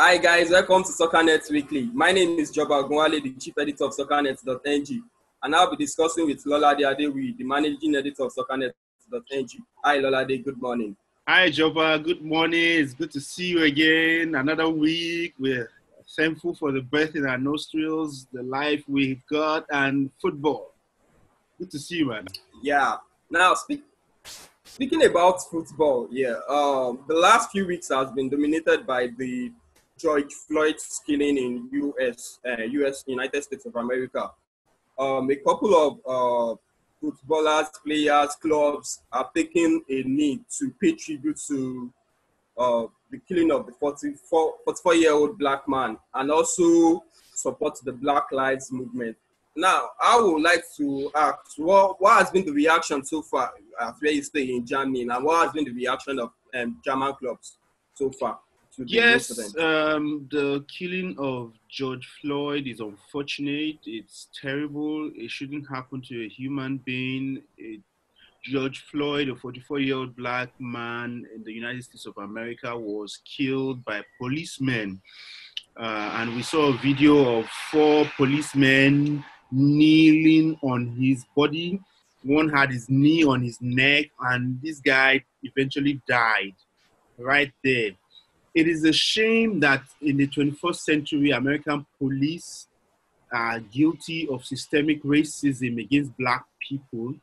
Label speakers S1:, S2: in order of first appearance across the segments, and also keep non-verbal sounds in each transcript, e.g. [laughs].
S1: Hi guys, welcome to SoccerNet Weekly. My name is Joba Ogunwale, the chief editor of SoccerNet.ng, and I'll be discussing with Lola Adewuyi, the managing editor of SoccerNet.ng. Hi Lolade, good morning.
S2: Hi Joba, good morning. It's good to see you again. Another week. We're thankful for the breath in our nostrils, the life we've got, and football. Good to see you, man.
S1: Yeah. Now, speak, speaking about football, yeah, um, the last few weeks has been dominated by the George Floyd's killing in U.S. Uh, U.S. United States of America. Um, a couple of uh, footballers, players, clubs are taking a need to pay tribute to uh, the killing of the 44, 44 year old black man and also support the Black Lives Movement. Now, I would like to ask what, what has been the reaction so far where you stay in Germany and what has been the reaction of um, German clubs so far?
S2: Yes, um, the killing of George Floyd is unfortunate. It's terrible. It shouldn't happen to a human being. It George Floyd, a 44 year old black man in the United States of America, was killed by policemen. Uh, and we saw a video of four policemen kneeling on his body. One had his knee on his neck, and this guy eventually died right there. It is a shame that in the 21st century, American police are guilty of systemic racism against black people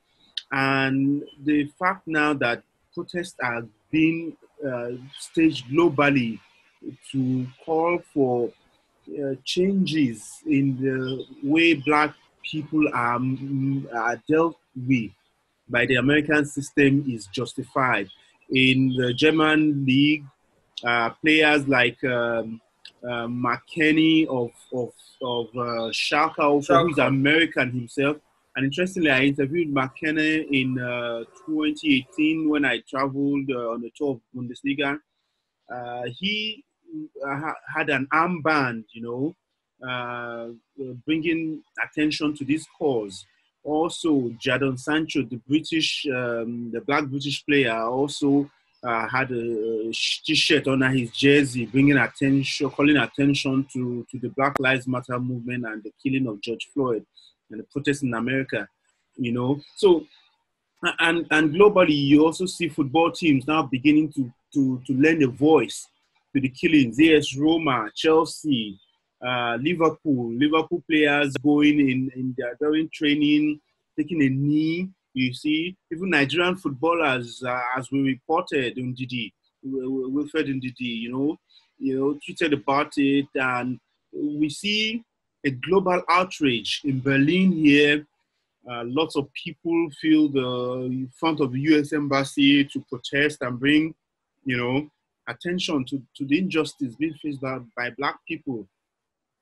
S2: and the fact now that protests are being uh, staged globally to call for uh, changes in the way black people are, are dealt with by the American system is justified. In the German league, uh, players like um, uh, McKennie of, of, of uh, Schalke, Schalke. who is American himself, and interestingly, I interviewed McKennie in uh, 2018 when I traveled uh, on the tour of Bundesliga. Uh, he uh, had an armband, you know, uh, bringing attention to this cause. Also, Jadon Sancho, the British, um, the black British player, also uh, had a t-shirt under his jersey, bringing attention, calling attention to, to the Black Lives Matter movement and the killing of George Floyd and the protests in America, you know. So, and and globally, you also see football teams now beginning to to to lend a voice to the killings. AS Roma, Chelsea, uh, Liverpool, Liverpool players going in in their during training, taking a knee. You see, even Nigerian footballers, uh, as we reported Ndidi, Wilfred Ndidi, you know, you know, tweeted about it, and we see a global outrage in Berlin here. Uh, lots of people feel the front of the U.S. embassy to protest and bring, you know, attention to, to the injustice being faced by, by black people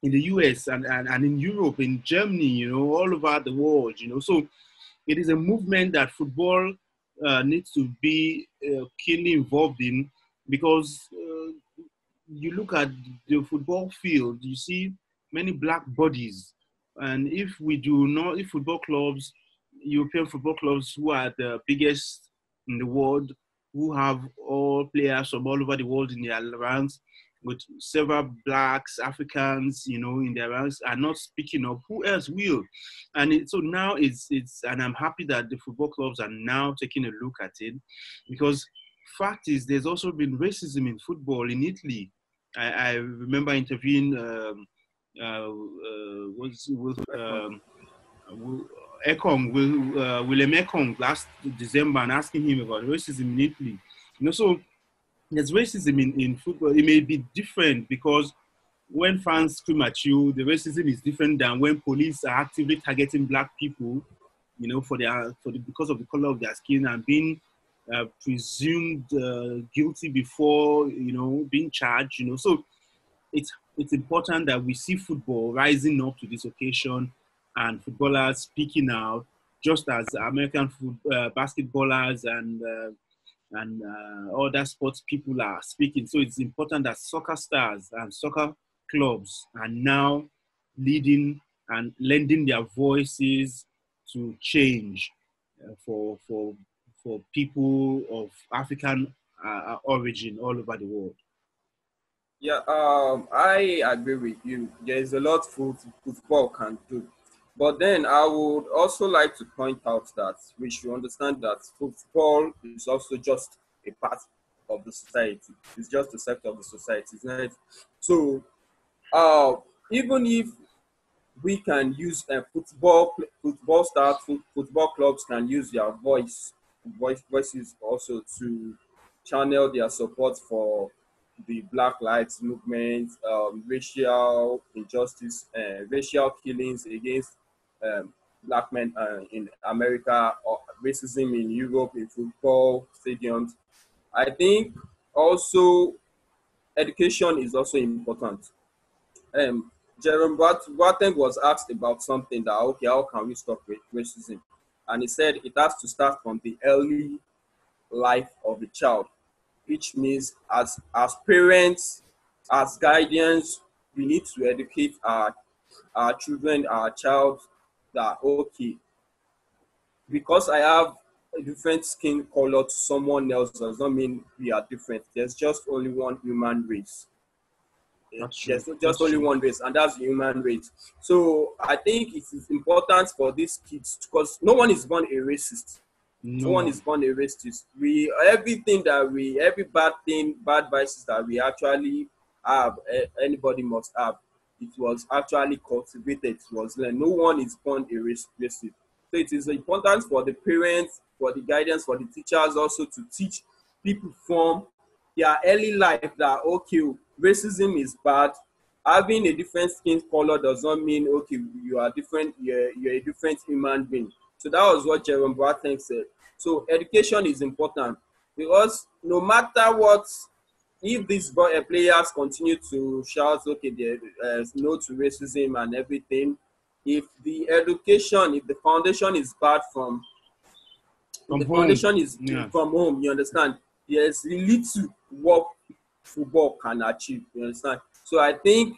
S2: in the U.S. And, and, and in Europe, in Germany, you know, all over the world, you know. So it is a movement that football uh, needs to be uh, keenly involved in because uh, you look at the football field, you see many black bodies. And if we do not, if football clubs, European football clubs who are the biggest in the world, who have all players from all over the world in their ranks, with several blacks, Africans, you know, in their ranks, are not speaking up. Who else will? And it, so now it's it's, and I'm happy that the football clubs are now taking a look at it, because fact is, there's also been racism in football in Italy. I, I remember interviewing um, uh, uh, was with um, Ekong, uh, William Ekong last December and asking him about racism in Italy. You know, so there's racism in, in football. It may be different because when fans scream at you, the racism is different than when police are actively targeting black people, you know, for their for the, because of the color of their skin and being uh, presumed uh, guilty before you know being charged. You know, so it's it's important that we see football rising up to this occasion and footballers speaking out, just as American foot, uh, basketballers and uh, and uh, other sports people are speaking. So it's important that soccer stars and soccer clubs are now leading and lending their voices to change uh, for for for people of African uh, origin all over the world.
S1: Yeah, um, I agree with you. There is a lot foot, football can do. But then I would also like to point out that we should understand that football is also just a part of the society. It's just a sector of the society? So, uh, even if we can use uh, football, football stars, football clubs can use their voice, voice voices also to channel their support for the Black Lives Movement, um, racial injustice, uh, racial killings against um, black men uh, in America, or racism in Europe, in football stadiums. I think also education is also important. Um, Jerome Boateng was asked about something that, okay, how can we stop racism? And he said it has to start from the early life of the child, which means as, as parents, as guardians, we need to educate our, our children, our child, that, okay, because I have a different skin color to someone else does not mean we are different. There's just only one human race. That's There's just that's only true. one race, and that's the human race. So I think it is important for these kids because no one is born a racist. No. no. one is born a racist. We everything that we every bad thing, bad vices that we actually have, eh, anybody must have. It was actually cultivated. It was learned. No one is born a. So it is important for the parents, for the guidance, for the teachers also to teach people from their early life that okay, racism is bad. Having a different skin color does not mean okay, you are different, you're, you're a different human being. So that was what Jerome Boateng said. So education is important because no matter what, if these eh, players continue to shout, okay, there's no to racism and everything, if the education, if the foundation is bad from, from the home. foundation is yeah. from home, you understand? There's little work football can achieve. You understand? So I think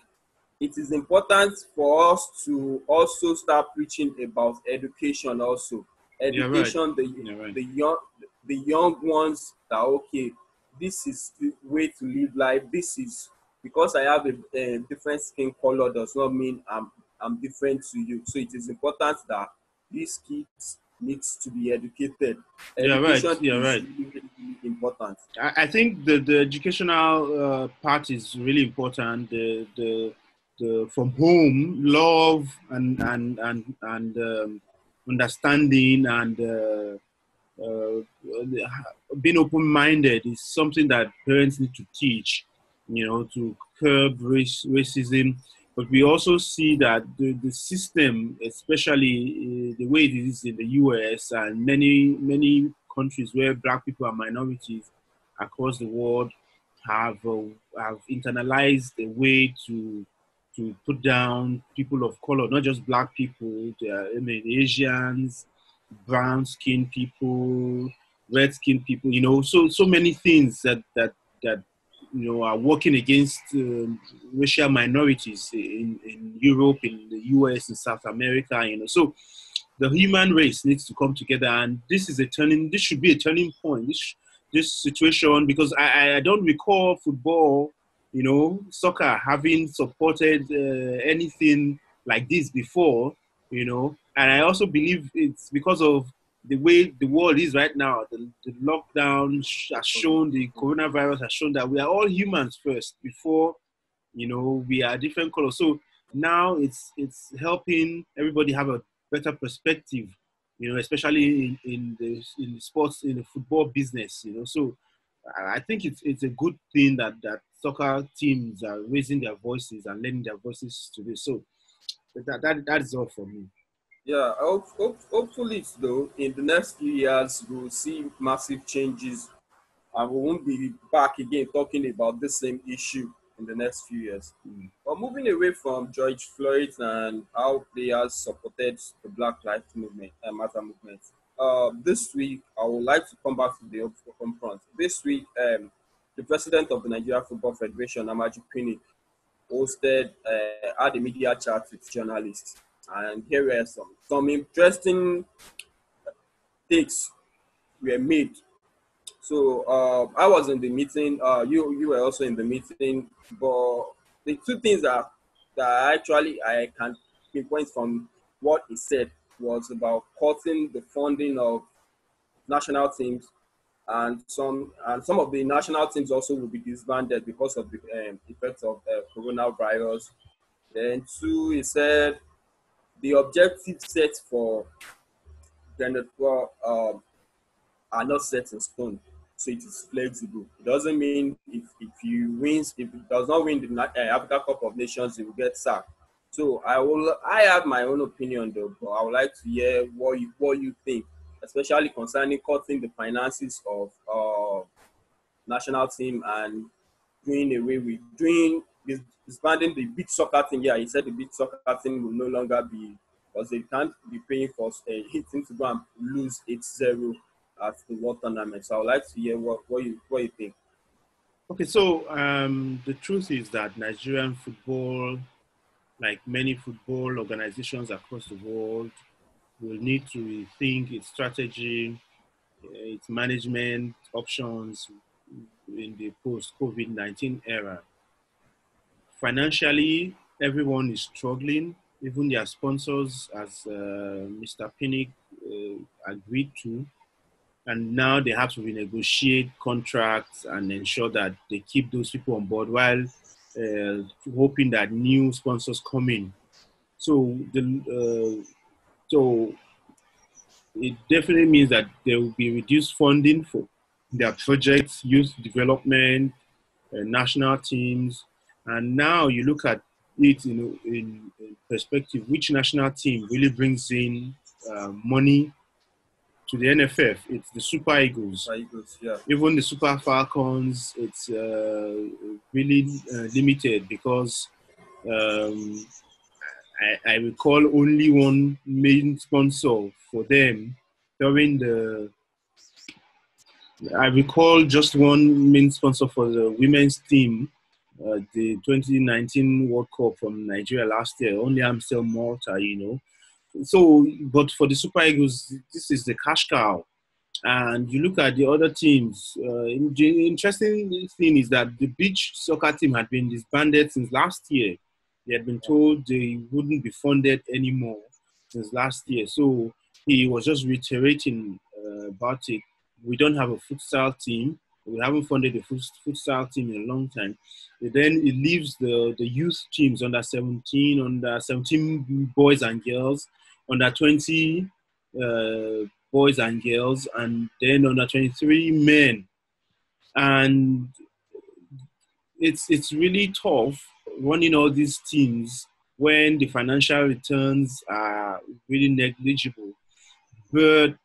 S1: it is important for us to also start preaching about education also. Education, right. the right. the young the young ones that okay, this is the way to live life. This is because I have a, a different skin color does not mean I'm I'm different to you. So it is important that these kids needs to be educated.
S2: Yeah, right. Yeah, right.
S1: Really, really important.
S2: I, I, think the, the educational uh, part is really important. The, the, the from home love and and and and um, understanding and uh, uh, being open-minded is something that parents need to teach. You know, to curb race, racism but we also see that the, the system, especially uh, the way it is in the US and many, many countries where black people are minorities across the world, have, uh, have internalized a way to, to put down people of color, not just black people, I mean, Asians, brown skinned people, red skinned people, you know, so, so many things that, that, that you know, are working against um, racial minorities in, in Europe, in the US, in South America, you know. So the human race needs to come together, and this is a turning. This should be a turning point. This this situation because I, I don't recall football, you know, soccer having supported uh, anything like this before, you know. And I also believe it's because of the way the world is right now, the, the lockdown has shown, the coronavirus has shown that we are all humans first before, you know, we are different colors. So now it's it's helping everybody have a better perspective, you know, especially in, in the in the sports in the football business, you know. So I think it's it's a good thing that that soccer teams are raising their voices and lending their voices to this. So that that, that is all for me.
S1: Yeah, hope, hope, hopefully, though, in the next few years, we'll see massive changes and we won't be back again talking about the same issue in the next few years. Mm. But moving away from George Floyd and how players supported the Black Lives Movement and uh, Matter movement, uh, this week I would like to come back to the open front. This week, um, the president of the Nigeria Football Federation, Amaju Pinnick, hosted uh, had a media chat with journalists and here were some some interesting takes were made. So uh, I was in the meeting. Uh, you you were also in the meeting. But the two things that that actually I can pinpoint from what he said was about cutting the funding of national teams and some and some of the national teams also will be disbanded because of the um, effects of uh, coronavirus. Then two, he said the objective set for Gernot um, are not set in stone, so it is flexible. It doesn't mean if if you wins, if it does not win the uh, Africa Cup of Nations, you will get sacked. So I will. I have my own opinion though, but I would like to hear what you what you think especially concerning cutting the finances of uh, national team and doing away with doing disbanding the beach soccer team. Yeah, he said the beach soccer team will no longer be because they can't be paying for a team to go and lose 8-0 at the World Tournament. So I would like to hear what, what you what you think.
S2: Okay, so um, the truth is that Nigerian football, like many football organizations across the world, will need to rethink its strategy, uh, its management options in the post COVID 19 era. Financially, everyone is struggling, even their sponsors, as uh, Mr. Pinnick uh, agreed to. And now they have to renegotiate contracts and ensure that they keep those people on board while uh, hoping that new sponsors come in. So the uh, so it definitely means that there will be reduced funding for their projects, youth development, uh, national teams. And now you look at it in, in, in perspective, which national team really brings in uh, money to the NFF? It's the Super Eagles.
S1: Super Eagles yeah.
S2: Even the Super Falcons, it's uh, really uh, limited because um, I, I recall only one main sponsor for them during the. I recall just one main sponsor for the women's team, uh, the 2019 World Cup from Nigeria last year, only Amstel Malta, you know. So, but for the Super Eagles, this is the cash cow. And you look at the other teams. Uh, the interesting thing is that the beach soccer team had been disbanded since last year. They had been told they wouldn't be funded anymore since last year. So he was just reiterating uh, about it. We don't have a futsal team. We haven't funded a futsal team in a long time. And then it leaves the, the youth teams under 17, under 17 boys and girls, under 20 uh, boys and girls, and then under 23 men. And it's it's really tough running all these teams when the financial returns are really negligible. But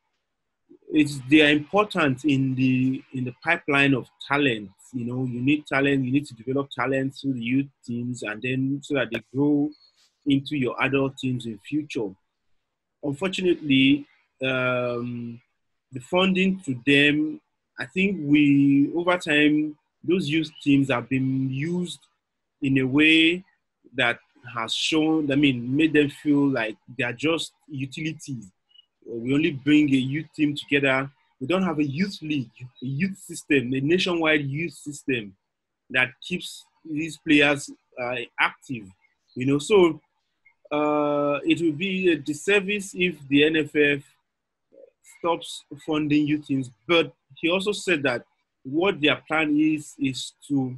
S2: it's they are important in the in the pipeline of talent. You know, you need talent. You need to develop talent through the youth teams, and then so that they grow into your adult teams in future. Unfortunately, um, the funding to them, I think we over time those youth teams have been used in a way that has shown, I mean, made them feel like they are just utilities. We only bring a youth team together. We don't have a youth league, a youth system, a nationwide youth system that keeps these players uh, active. You know, so uh, it will be a disservice if the NFF stops funding youth teams. But he also said that what their plan is is to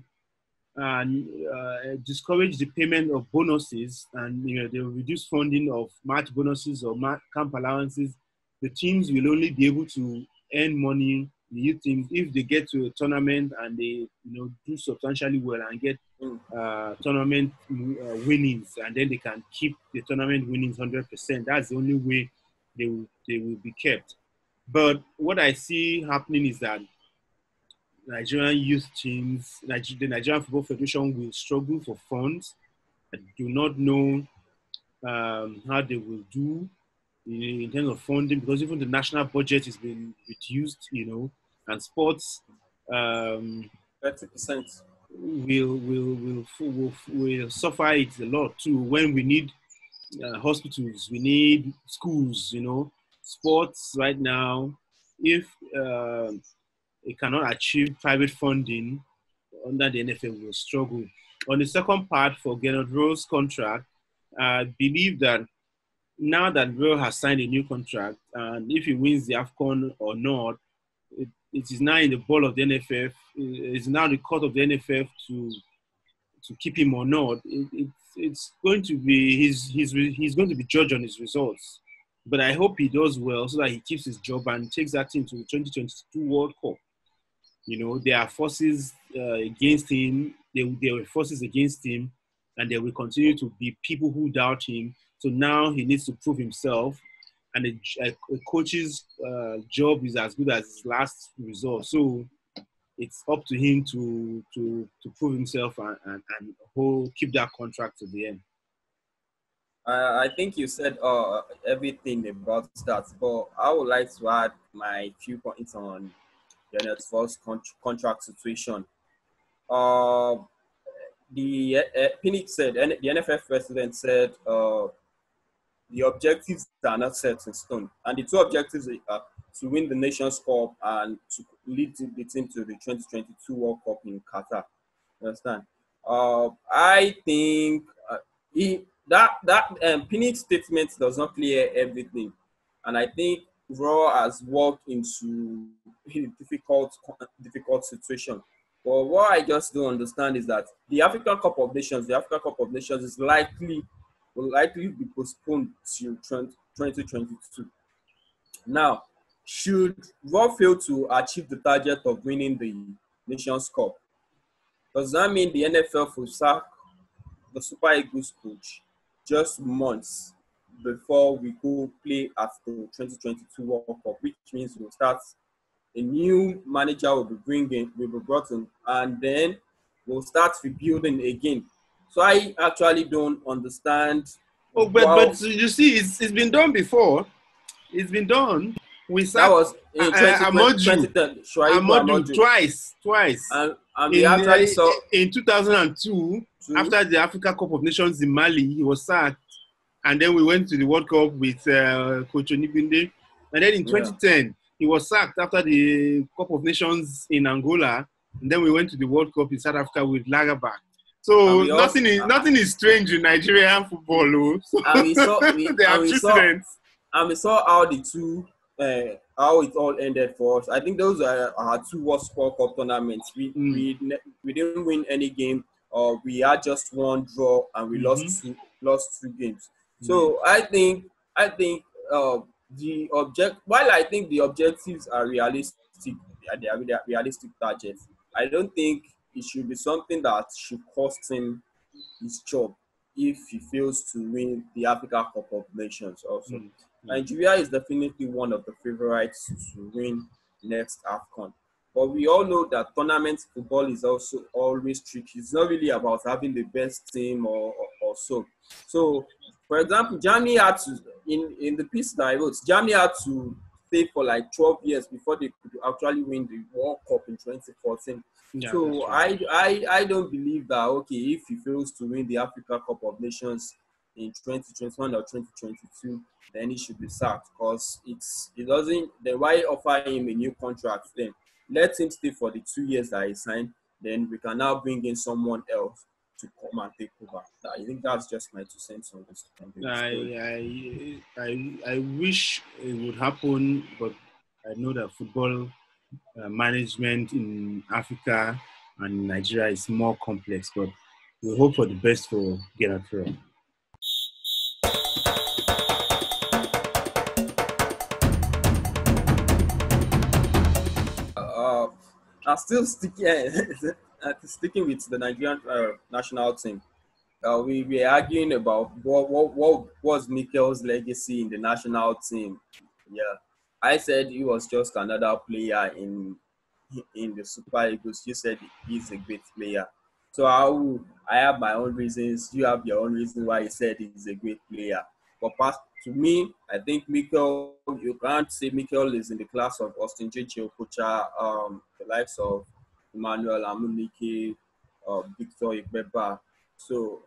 S2: and uh, discourage the payment of bonuses and you know, they will reduce funding of match bonuses or camp allowances. The teams will only be able to earn money, the youth teams, if they get to a tournament and they you know do substantially well and get mm. uh, tournament uh, winnings, and then they can keep the tournament winnings 100%. That's the only way they will, they will be kept. But what I see happening is that Nigerian youth teams, the Nigerian Football Federation will struggle for funds. I do not know um, how they will do in, terms of funding because even the national budget is being reduced, you know, and sports um,
S1: 30%
S2: will, will, will, will, will suffer it a lot too when we need uh, hospitals, we need schools, you know, sports right now. If uh, it cannot achieve private funding under the NFF will struggle. On the second part for Gernot Rohr's contract, I believe that now that Rohr has signed a new contract, and if he wins the AFCON or not, it, it is now in the ball of the NFF. It's now the court of the NFF to to keep him or not. It, it, it's going to be he's, he's, he's going to be judged on his results. But I hope he does well so that he keeps his job and takes that team to the 2022 World Cup. You know, there are forces uh, against him. There, there were forces against him, and there will continue to be people who doubt him. So now he needs to prove himself, and a, a, coach's uh, job is as good as his last result. So it's up to him to to to prove himself and and, and hold, keep that contract to the end.
S1: I think you said uh, everything about that, but I would like to add my few points on Gernot Rohr's contract situation. Uh, the uh, Pinnick said, and the NFF president said, uh, the objectives are not set in stone, and the two objectives are to win the Nations Cup and to lead the team to the 2022 World Cup in Qatar. You understand? Uh, I think uh, he, that that um, statement does not clear everything, and I think Rohr has walked into a difficult difficult situation. But what I just don't understand is that the African Cup of Nations, the African Cup of Nations, is likely will likely be postponed to 2022. Now, should Rohr fail to achieve the target of winning the Nations Cup, does that mean the NFF will sack the Super Eagles coach just months before we go play at the 2022 World Cup, which means we'll start a new manager will be bringing, will be brought in, and then we'll start rebuilding again. So I actually don't understand.
S2: Oh, but but you see, it's, it's been done before. It's been done we
S1: that was in
S2: 20, Amodu twice, twice.
S1: And, and in, actually saw
S2: in 2002, two. after the Africa Cup of Nations in Mali, he was sacked, and then we went to the World Cup with uh, Coach Onigbinde, and then in 2010 yeah. he was sacked after the Cup of Nations in Angola, and then we went to the World Cup in South Africa with Lagerback. So nothing is uh, nothing is strange in Nigerian football. Oh. So and we saw, [laughs] we, they are precedents.
S1: And we saw how the two uh, how it all ended for us. I think those are our two worst World Cup tournaments. We mm. we we didn't win any game, or we had just one draw and we mm-hmm. lost two lost two games. Mm. So I think I think uh, the object while I think the objectives are realistic, they are, they are realistic targets. I don't think it should be something that should cost him his job if he fails to win the Africa Cup of Nations also. Mm. Nigeria is definitely one of the favorites to win next AFCON. But we all know that tournament football is also always tricky. It's not really about having the best team or, or, or so. So, for example, Germany had to, in, in the piece that I wrote, Germany had to stay for like 12 years before they could actually win the World Cup in 2014. Yeah, so. I, I I don't believe that okay if he fails to win the Africa Cup of Nations in 2021 or 2022, then he should be sacked because it's it doesn't. Then why offer him a new contract? Then let him stay for the two years that he signed. Then we can now bring in someone else to come and take over. I think that's just my two cents on this.
S2: I, I, I, I wish it would happen, but I know that football uh, management in Africa and Nigeria is more complex. But we hope for the best for Gernot Rohr.
S1: are still sticking [laughs] uh, sticking with the Nigerian uh, national team. Uh, we were arguing about what, what what was Mikel's legacy in the national team. Yeah, I said he was just another player in in the Super Eagles. You said he's a great player. So I will, I have my own reasons. You have your own reasons why you said he's a great player. But past, to me, I think Mikel, you can't say Mikel is in the class of Austin J.J. Okocha, um, the likes of Emmanuel Amunike, uh, Victor Ikpeba. So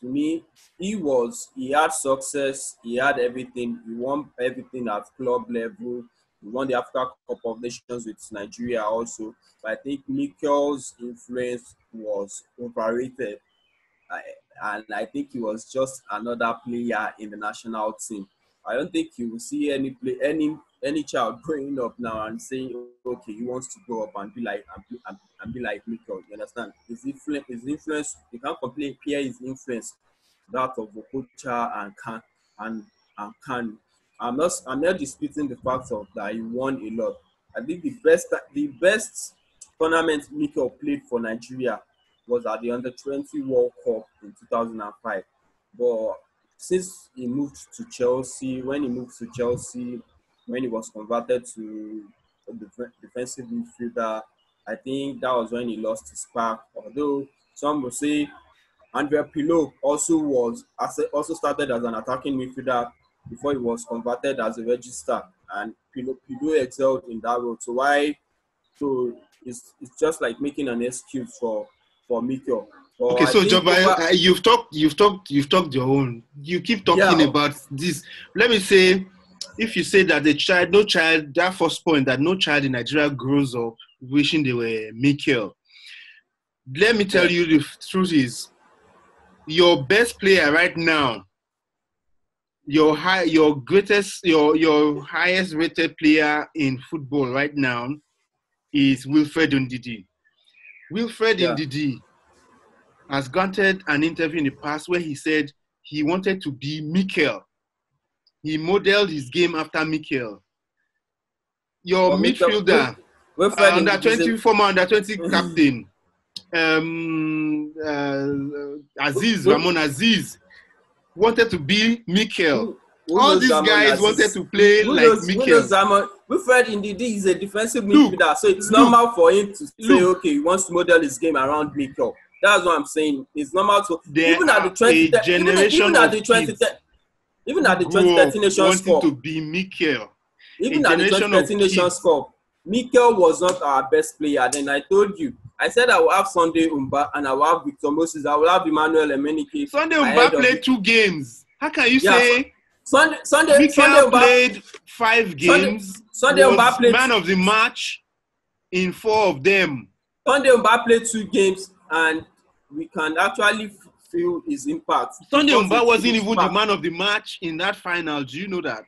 S1: to me, he was, he had success, he had everything, he won everything at club level. He won the Africa Cup of Nations with Nigeria also. But I think Mikel's influence was overrated. I, and I think he was just another player in the national team. I don't think you will see any play, any any child growing up now and saying, okay, he wants to grow up and be like and be, and, and be like Mikel. You understand? His influence, his influence, you can't compare his influence that of Okocha and Kanu and and Kanu. I'm not I'm not disputing the fact of that he won a lot. I think the best the best tournament Mikel played for Nigeria was at the Under 20 World Cup in 2005. But since he moved to Chelsea, when he moved to Chelsea, when he was converted to a def- defensive midfielder, I think that was when he lost his spark. Although some will say Andre Pirlo also was also started as an attacking midfielder before he was converted as a regista, and Pirlo, Pirlo excelled in that role. So why? So it's, it's just like making an excuse for for Mikel.
S2: okay, so Joba, uh, you've talked, you've talked, you've talked your own. You keep talking yeah. about this. Let me say, if you say that the child, no child, that first point that no child in Nigeria grows up wishing they were Mikel. Let me tell you the truth is, your best player right now, your high, your greatest, your your highest rated player in football right now is Wilfred Ndidi. Wilfred yeah. Ndidi has granted an interview in the past where he said he wanted to be Mikel. He modeled his game after Mikel. Your midfielder, uh, under 20, former under 20 captain, um, uh, Azeez, Ramon Azeez, wanted to be Mikel. All these guys Azeez? wanted to play who like knows, Mikel.
S1: Wilfred Ndidi is a defensive midfielder, so it's normal for him to say, Look. okay, he wants to model his game around Mikel. That's what I'm saying. It's normal to
S2: there even at the 20 even, even at the 20
S1: even at the 2013 Nations Cup
S2: to be Mikel.
S1: Even at the 2013 Nations Cup, Mikel was not our best player. Then I told you, I said I will have Sunday Mba and I will have Victor Moses. I will have Emmanuel Emenike.
S2: Sunday Mba played two games. How can you yeah, say
S1: Sunday Sunday
S2: Mikel
S1: Sunday
S2: played five games? Sunday, Sunday Mba played man of the match in four of them.
S1: Sunday Mba played two games and we can actually feel his impact.
S2: Sunday Mba wasn't even the man of the match in that final. Do you know that?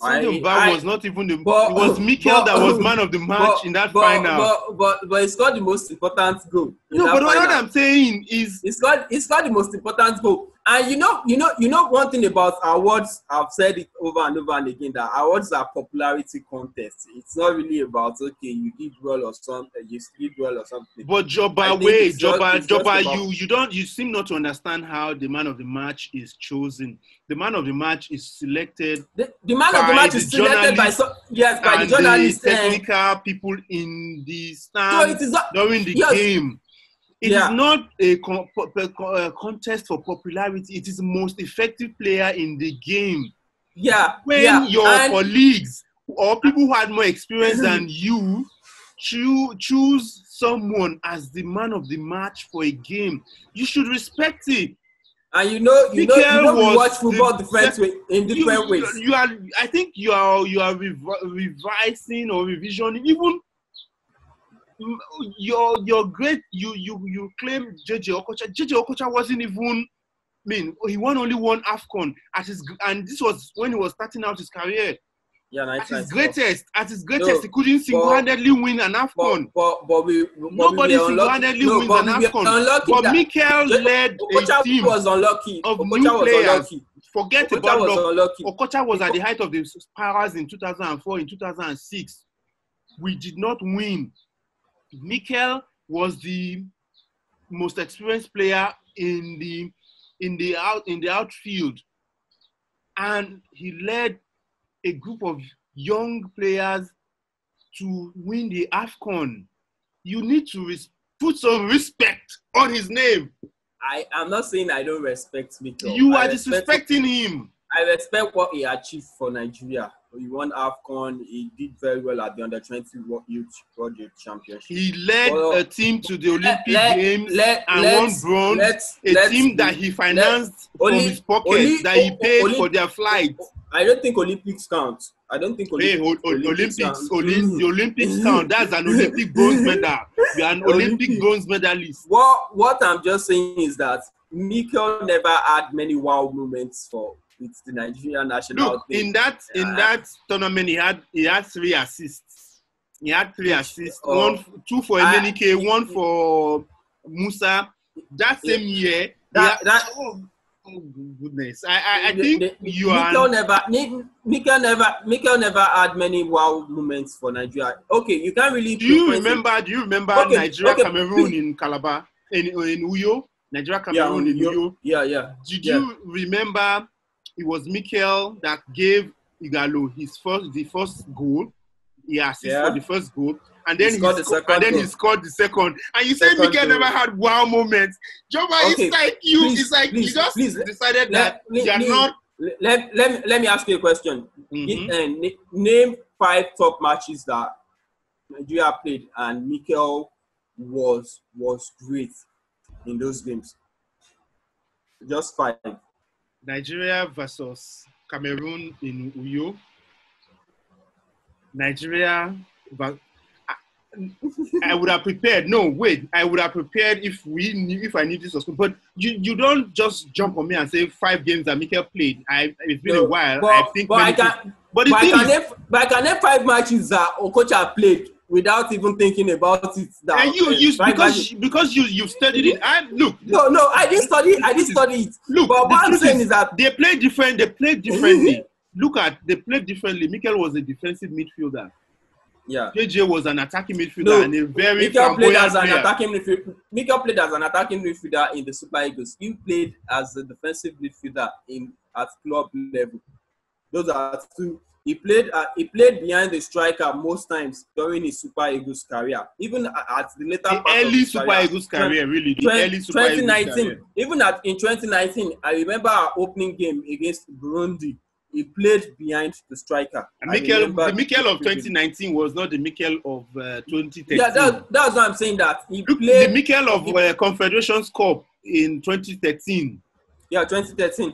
S2: Sunday Mba was not even the. But, it was [laughs] Mikel that was man of the [laughs] match but, in that
S1: but,
S2: final.
S1: But but but it's the most important goal.
S2: No, but what I'm saying is,
S1: it's got it's got the most important goal. And you know, you know, you know one thing about awards, I've said it over and over and again that awards are popularity contests. It's not really about okay, you did well or something, you did well or something.
S2: But Joba, wait, Joba, Joba, you you don't you seem not to understand how the man of the match is chosen. The man of the match is selected.
S1: The, the man of the match is selected by so, yes by the journalists,
S2: the eh. technical people in the stand so not, during the yes. game. It yeah. is not a, con- a, eh, contest for popularity. It is the most effective player in the game.
S1: Yeah.
S2: When
S1: yeah.
S2: your and colleagues or people who had more experience mm-hmm. than you choo- choose someone as the man of the match for a game, you should respect it.
S1: And you know, you know, you know we watch football different way, in different
S2: you,
S1: ways.
S2: You are, I think, you are, you are revising or revisioning even your your great you you you claim JJ Okocha. JJ Okocha wasn't even I mean he won only one AFCON at his and this was when he was starting out his career.
S1: Yeah, nice,
S2: at his greatest, at his greatest, no, he couldn't single-handedly win an AFCON.
S1: But, but, we, but
S2: Nobody single-handedly no, wins an AFCON. But Mikel led
S1: Okocha
S2: a team
S1: was unlucky.
S2: of
S1: Okocha
S2: new players.
S1: Unlucky.
S2: Forget Okocha about was unlucky. Okocha was at the height of the powers in 2004, in 2006. We did not win Mikel was the most experienced player in the in the out in the outfield, and he led a group of young players to win the Afcon. You need to res- put some respect on his name.
S1: I am not saying I don't respect Mikel.
S2: You are disrespecting him.
S1: I respect what he achieved for Nigeria. He won AFCON. He did very well at the under 20 Youth Project Championship.
S2: He led a team to the Olympic let, Games let, and won bronze. a team that he financed from his pocket, only, that he paid only, for their flight.
S1: I don't think Olympics count. I don't think
S2: Hey,
S1: Olympics,
S2: o- o- Olympics. Olympics, hmm. the Olympics count. That's an Olympic bronze medal. You are an [laughs] Olympic
S1: Olympic.
S2: bronze medalist.
S1: What what I'm just saying is that Mikel never had many wow moments for with the Nigerian national
S2: Look,
S1: team.
S2: in that in that tournament, he had he had three assists. He had three assists.
S1: Oh.
S2: one, two for Emenike, one for Musa. That same year,
S1: That-
S2: had-
S1: that-
S2: oh, oh, goodness, I I, I think
S1: the-
S2: you
S1: Mikel
S2: are.
S1: never Mi- Mikel never Mikel never had many wow moments for Nigeria. Okay, you can't really.
S2: Do you
S1: pinpoint it.
S2: remember? Do you remember
S1: Okay,
S2: Nigeria
S1: okay,
S2: Cameroon in Calabar in in Uyo? Nigeria
S1: Yeah,
S2: Cameroon in Uyo.
S1: yeah, yeah.
S2: Did
S1: Yeah.
S2: you remember it was Mikel that gave Ighalo his first the first goal? He assisted
S1: Yeah.
S2: for the first goal, and then
S1: He
S2: he,
S1: scored the
S2: sco- and then he scored the second. And you said
S1: Second
S2: Mikel
S1: goal.
S2: never had wow moments. Joma,
S1: Okay,
S2: it's like you.
S1: please,
S2: it's like
S1: please,
S2: you just
S1: please,
S2: decided that
S1: Let,
S2: you are
S1: let,
S2: not.
S1: let, let, let, me, ask you a question.
S2: Mhm.
S1: Gi- uh, na- name five top matches that Nigeria played and Mikel was was great in those games. Just five.
S2: Nigeria versus Cameroon in Uyo. Nigeria. ver- I- I would have prepared. No, wait. I would have prepared if we knew, if I knew this was. But you, you don't just jump on me and say five games that Mikel played. I it's been a while.
S1: But,
S2: I think.
S1: but, I can,
S2: but
S1: but, I can name, but I can name five matches that Okocha played without even thinking about it. That,
S2: and you,
S1: uh,
S2: you
S1: five
S2: because
S1: matches.
S2: because you you studied it. And look,
S1: no, no, I didn't study. I didn't study it.
S2: look.
S1: But what I'm saying
S2: is,
S1: is that
S2: they play different. They play differently. [laughs] look at they play differently. Mikel was a defensive midfielder.
S1: yeah.
S2: JJ was an attacking midfielder
S1: No,
S2: and a very
S1: Mikel played as an
S2: player.
S1: attacking midfielder. Mikel played as an attacking midfielder in the Super Eagles. He played as a defensive midfielder in at club level. Those are two. He played. Uh, he played behind the striker most times during his Super Eagles career. Even at the later
S2: the
S1: part of
S2: early Super
S1: career.
S2: Eagles career, really. The
S1: Twen-
S2: early Super Eagles
S1: 2019,
S2: career.
S1: even at in 2019, I remember our opening game against Burundi. He played behind the striker.
S2: And Mikel, the Mikel of 2019 was not the Mikel of uh, 2013.
S1: Yeah, that, that's why I'm saying that he
S2: Look, the
S1: played.
S2: Mikel of uh, Confederations Cup in 2013.
S1: yeah, 2013.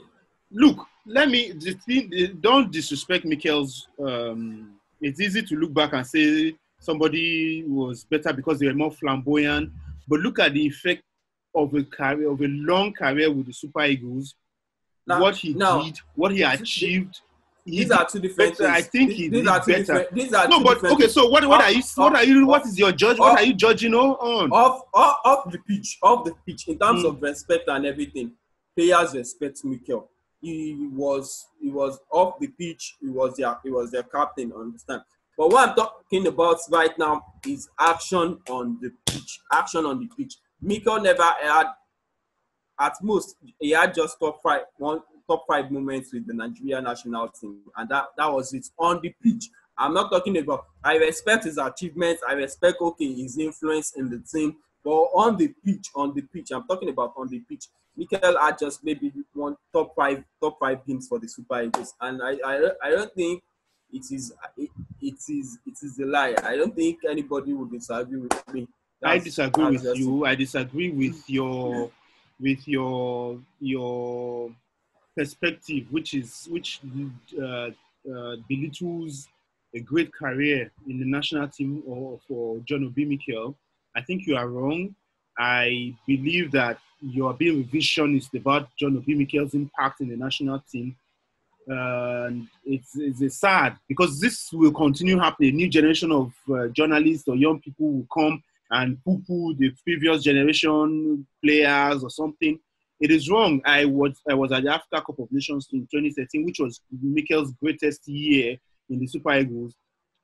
S2: Look, let me the thing, don't disrespect Mikel's. Um, it's easy to look back and say somebody was better because they were more flamboyant, but look at the effect of a career of a long career with the Super Eagles.
S1: Now-
S2: what he
S1: now,
S2: did, what he achieved. He
S1: These are two different
S2: better.
S1: things.
S2: I think
S1: These-
S2: he
S1: these
S2: did
S1: are two
S2: better.
S1: different. These are
S2: no,
S1: two
S2: but okay. So what? What
S1: Off-
S2: are you? What are you? What is your judge? What are you judging on? on?
S1: off, off, off the pitch, off the pitch, in terms
S2: Mm.
S1: of respect and everything, players respect Mikel. He was he was off the pitch. He was their he was their captain. Understand? But what I'm talking about right now is action on the pitch. Action on the pitch. Mikel never had, at most, he had just top five one top five moments with the Nigeria national team, and that that was it on the pitch. I'm not talking about. I respect his achievements. I respect okay his influence in the team, but on the pitch, on the pitch, I'm talking about on the pitch. Mikel had just maybe one top five top five games for the Super Eagles, and I I, I don't think it is it, it is it is a lie. I don't think anybody would disagree with me.
S2: I disagree with
S1: just
S2: you. I disagree with your with your your perspective, which is which uh, uh, belittles a great career in the national team or for John Obi Mikel. I think you are wrong. I believe that your being revisionist about John Obi Mikel's impact in the national team. and it's, it's sad because this will continue happening. A new generation of uh, journalists or young people will come and poo-poo the previous generation players or something. It is wrong. I was I was at the Africa Cup of Nations in 2013, which was Mikel's greatest year in the Super Eagles,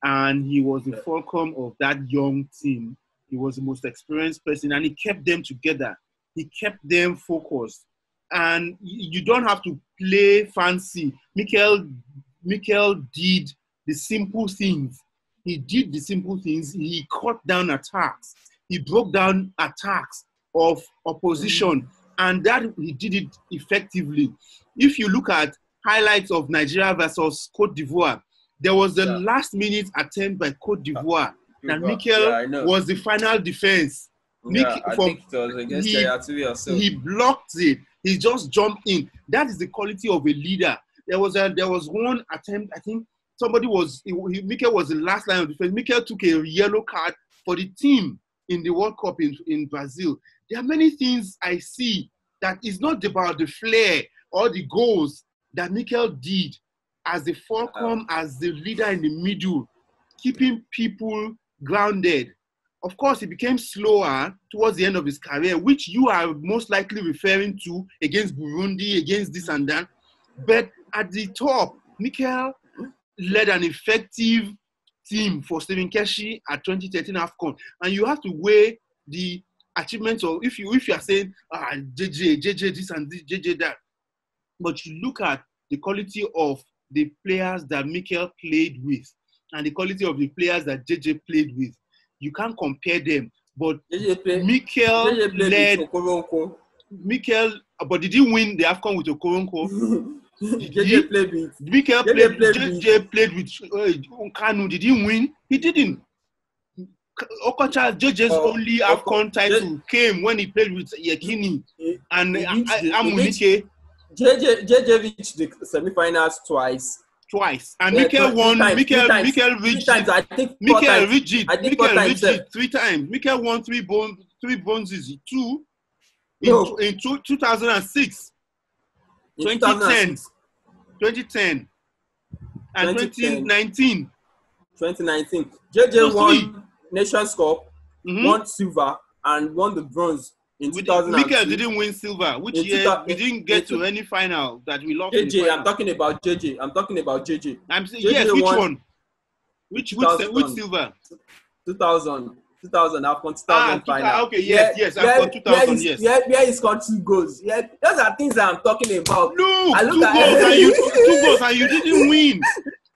S2: and he was the fulcrum of that young team. He was the most experienced person, and he kept them together. He kept them focused, and you don't have to play fancy. Mikel Mikel did the simple things. He did the simple things. He cut down attacks. He broke down attacks of opposition, and that he did it effectively. If you look at highlights of Nigeria versus Cote d'Ivoire, there was the
S1: Yeah.
S2: last minute attempt by Cote d'Ivoire. And Mikel
S1: know.
S2: was the final defense.
S1: yeah,
S2: from-
S1: think it was against
S2: he-
S1: Yaya Toure or so.
S2: He blocked it. He just jumped in. That is the quality of a leader. there was a there was one attempt. I think somebody was he, Mikel was the last line of defense. Mikel took a yellow card for the team in the World Cup in, in Brazil. There are many things I see that is not about the flair or the goals that Mikel did as the Falcon, as the leader in the middle, keeping people grounded. Of course, he became slower towards the end of his career, which you are most likely referring to against Burundi, against this and that. But at the top, Mikel led an effective team for Stephen Keshi at 2013 AFCON. And you have to weigh the achievements of if you if you are saying ah JJ, JJ this and this, JJ that. But you look at the quality of the players that Mikel played with and the quality of the players that JJ played with. You can't compare them. But Mikel led. Mikel, but did he win the AFCON with Okoronkwo? [laughs]
S1: JJ played with
S2: Mikel played,
S1: played
S2: JJ played with uh, Kanu. Did he win? He didn't. Okocha, JJ's
S1: Oh,
S2: only AFCON title came when he played with Yekini
S1: He-
S2: and
S1: he
S2: Amunike
S1: JJ JJ reached the semi-finals twice.
S2: Twice. And
S1: Yeah,
S2: Mikel won.
S1: times,
S2: Mikel,
S1: three times,
S2: Mikel reached
S1: times. I think
S2: Mikel
S1: times.
S2: reached.
S1: I think
S2: Mikel
S1: times,
S2: three times. Mikel won three bon- three bronzes, two in,
S1: No.
S2: in two, 2006,
S1: In
S2: 2010.
S1: 2006,
S2: 2010, and
S1: 2010.
S2: 2019.
S1: 2019. JJ won Nations Cup,
S2: Mhm.
S1: won silver, and won the bronze in
S2: We did-
S1: 2002.
S2: Mikel didn't win silver, which
S1: In
S2: year
S1: 2000
S2: we didn't get to any final that we lost.
S1: JJ, I'm talking about JJ. I'm talking about JJ.
S2: I'm saying
S1: JJ
S2: yes. Which one? Which which, which silver?
S1: 2000. 2000 AFCON 2000
S2: Ah,
S1: final.
S2: okay, yes, yes, AFCON
S1: where
S2: 2000,
S1: his-
S2: yes.
S1: Where, where his country goes. Yeah, those are things I'm talking about.
S2: Look two goals and you [laughs] two goals and you didn't win.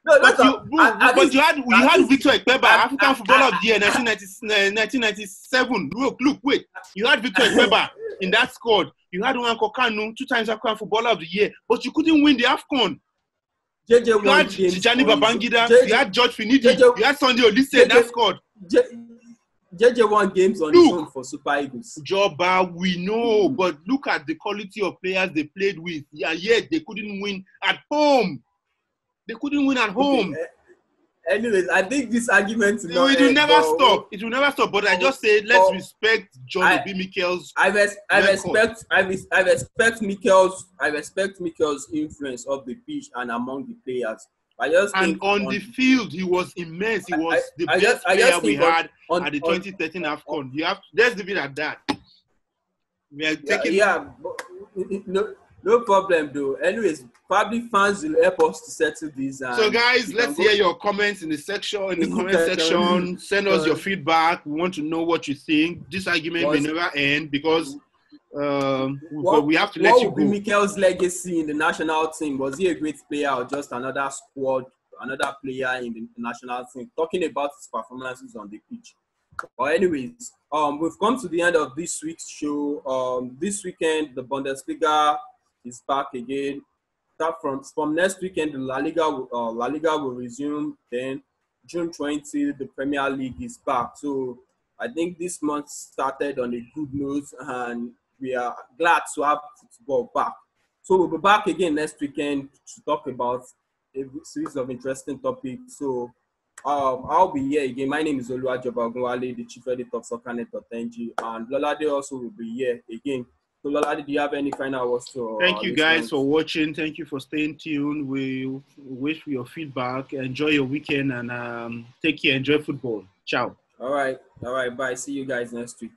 S1: No,
S2: But you,
S1: a- at- at
S2: but
S1: least-
S2: you had you had
S1: least-
S2: Victor
S1: Ikpeba,
S2: African Footballer of the Year, 1990, 1997. Look, look, wait. You had Victor Ikpeba in that squad. You had Nwankwo Kanu, two times African Footballer of the Year, but you couldn't win the AFCON.
S1: JJ
S2: You had Tijani Babangida,
S1: JJ
S2: you had George Finidi,
S1: JJ
S2: you had Sunday Oliseh in that squad.
S1: JJ won games on his own for Super Eagles.
S2: Joba, we know, but look at the quality of players they played with, and yet they couldn't win at home. They couldn't win at home.
S1: Okay, eh, Anyways, I think this argument will
S2: It will never stop. It will never stop. But I just say let's
S1: Oh,
S2: respect John
S1: I-
S2: Obi Mikel's.
S1: I, res- I respect I, res- I respect Mikel's I respect Mikel's influence of the pitch and among the players. I just
S2: And
S1: think
S2: on the field, he was immense. He
S1: I-
S2: was the
S1: I
S2: best
S1: just- I
S2: player
S1: just
S2: we had
S1: on,
S2: at the
S1: on-
S2: 2013 AFCON. You have let's leave it at that. We are
S1: yeah,
S2: taking
S1: yeah but, no, no problem though. Anyways, probably fans will help us to settle this. And
S2: So, guys, let's hear your comments in the section. In the [laughs] comment
S1: Section.
S2: send us your feedback. We want to know what you think. This argument may never end because um,
S1: What-
S2: but we have to let
S1: what
S2: you
S1: would be
S2: go.
S1: Mikel's legacy in the national team? Was he a great player or just another squad, another player in the national team? Talking about his performances on the pitch. But anyways, um, we've come to the end of this week's show. Um, this weekend the Bundesliga is back again. Start from from next weekend, the La Liga will- uh, La Liga will resume. Then June 20, the Premier League is back. So I think this month started on a good note, and we are glad to have football back. So we'll be back again next weekend to talk about a series of interesting topics. So um, I'll be here again. My name is Oluwajoba Ogunwale, the chief editor of SoccerNet.ng, and Lolade also will be here again. So Lolade, do you have any final words to?
S2: Thank you guys for watching. Thank you for staying tuned. We wish for your feedback. Enjoy your weekend and um, take care. Enjoy football. Ciao.
S1: All right, all right. Bye. See you guys next week.